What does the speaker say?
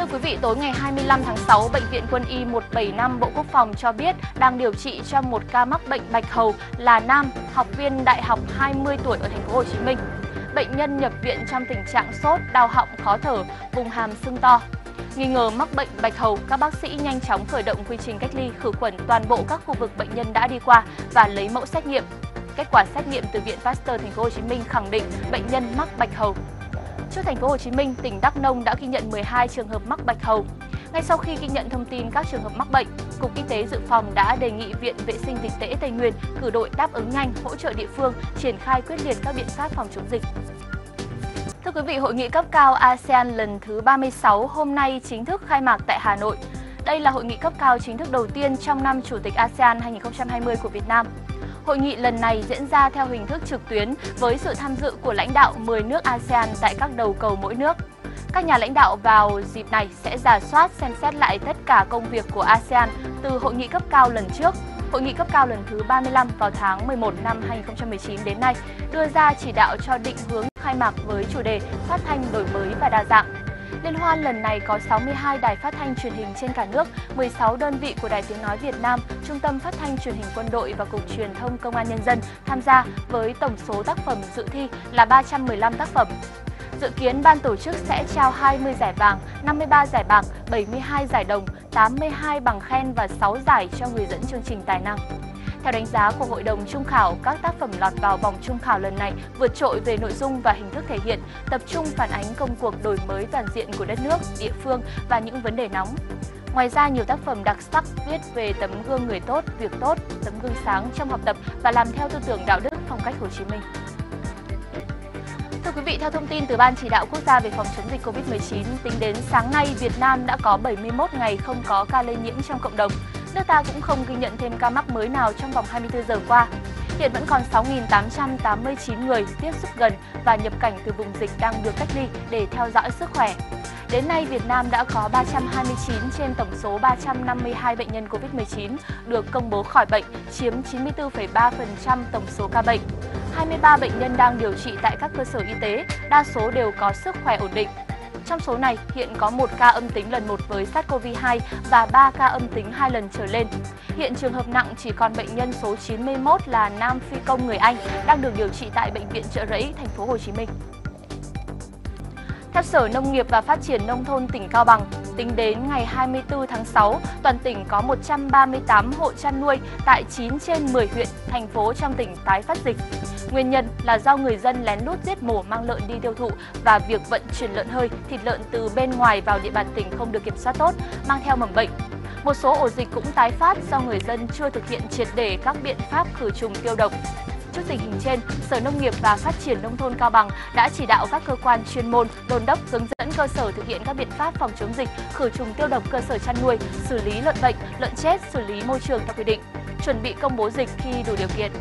Thưa quý vị, tối ngày 25 tháng 6, Bệnh viện Quân y 175 Bộ Quốc phòng cho biết đang điều trị cho một ca mắc bệnh bạch hầu là nam, học viên đại học 20 tuổi ở thành phố Hồ Chí Minh. Bệnh nhân nhập viện trong tình trạng sốt, đau họng, khó thở, vùng hàm sưng to. Nghi ngờ mắc bệnh bạch hầu, các bác sĩ nhanh chóng khởi động quy trình cách ly khử khuẩn toàn bộ các khu vực bệnh nhân đã đi qua và lấy mẫu xét nghiệm. Kết quả xét nghiệm từ Viện Pasteur thành phố Hồ Chí Minh khẳng định bệnh nhân mắc bạch hầu. Trước thành phố Hồ Chí Minh, tỉnh Đắk Nông đã ghi nhận 12 trường hợp mắc bạch hầu. Ngay sau khi ghi nhận thông tin các trường hợp mắc bệnh, Cục Y tế Dự phòng đã đề nghị Viện Vệ sinh Dịch tễ Tây Nguyên cử đội đáp ứng nhanh, hỗ trợ địa phương triển khai quyết liệt các biện pháp phòng chống dịch. Thưa quý vị, hội nghị cấp cao ASEAN lần thứ 36 hôm nay chính thức khai mạc tại Hà Nội. Đây là hội nghị cấp cao chính thức đầu tiên trong năm Chủ tịch ASEAN 2020 của Việt Nam. Hội nghị lần này diễn ra theo hình thức trực tuyến với sự tham dự của lãnh đạo 10 nước ASEAN tại các đầu cầu mỗi nước. Các nhà lãnh đạo vào dịp này sẽ giả soát xem xét lại tất cả công việc của ASEAN từ hội nghị cấp cao lần trước, hội nghị cấp cao lần thứ 35 vào tháng 11 năm 2019 đến nay, đưa ra chỉ đạo cho định hướng khai mạc với chủ đề phát thanh đổi mới và đa dạng. Liên hoan lần này có 62 đài phát thanh truyền hình trên cả nước, 16 đơn vị của Đài Tiếng Nói Việt Nam, Trung tâm Phát thanh Truyền hình Quân đội và Cục Truyền thông Công an Nhân dân tham gia với tổng số tác phẩm dự thi là 315 tác phẩm. Dự kiến ban tổ chức sẽ trao 20 giải vàng, 53 giải bạc, 72 giải đồng, 82 bằng khen và 6 giải cho người dẫn chương trình tài năng. Theo đánh giá của Hội đồng Trung khảo, các tác phẩm lọt vào vòng Trung khảo lần này vượt trội về nội dung và hình thức thể hiện, tập trung phản ánh công cuộc đổi mới toàn diện của đất nước, địa phương và những vấn đề nóng. Ngoài ra, nhiều tác phẩm đặc sắc viết về tấm gương người tốt, việc tốt, tấm gương sáng trong học tập và làm theo tư tưởng đạo đức phong cách Hồ Chí Minh. Thưa quý vị, theo thông tin từ Ban chỉ đạo quốc gia về phòng chống dịch COVID-19, tính đến sáng nay, Việt Nam đã có 71 ngày không có ca lây nhiễm trong cộng đồng. Nước ta cũng không ghi nhận thêm ca mắc mới nào trong vòng 24 giờ qua. Hiện vẫn còn 6.889 người tiếp xúc gần và nhập cảnh từ vùng dịch đang được cách ly để theo dõi sức khỏe. Đến nay, Việt Nam đã có 329 trên tổng số 352 bệnh nhân COVID-19 được công bố khỏi bệnh, chiếm 94,3% tổng số ca bệnh. 23 bệnh nhân đang điều trị tại các cơ sở y tế, đa số đều có sức khỏe ổn định. Trong số này, hiện có một ca âm tính lần một với SARS-CoV-2 và 3 ca âm tính hai lần trở lên. Hiện trường hợp nặng chỉ còn bệnh nhân số 91 là nam phi công người Anh đang được điều trị tại bệnh viện Trợ Rẫy, thành phố Hồ Chí Minh. Theo Sở Nông nghiệp và Phát triển Nông thôn tỉnh Cao Bằng, tính đến ngày 24 tháng 6, toàn tỉnh có 138 hộ chăn nuôi tại 9 trên 10 huyện, thành phố trong tỉnh tái phát dịch. Nguyên nhân là do người dân lén lút giết mổ mang lợn đi tiêu thụ và việc vận chuyển lợn hơi, thịt lợn từ bên ngoài vào địa bàn tỉnh không được kiểm soát tốt, mang theo mầm bệnh. Một số ổ dịch cũng tái phát do người dân chưa thực hiện triệt để các biện pháp khử trùng tiêu độc. Trước tình hình trên, Sở Nông nghiệp và Phát triển Nông thôn Cao Bằng đã chỉ đạo các cơ quan chuyên môn đôn đốc hướng dẫn cơ sở thực hiện các biện pháp phòng chống dịch, khử trùng tiêu độc cơ sở chăn nuôi, xử lý lợn bệnh, lợn chết, xử lý môi trường theo quy định, chuẩn bị công bố dịch khi đủ điều kiện.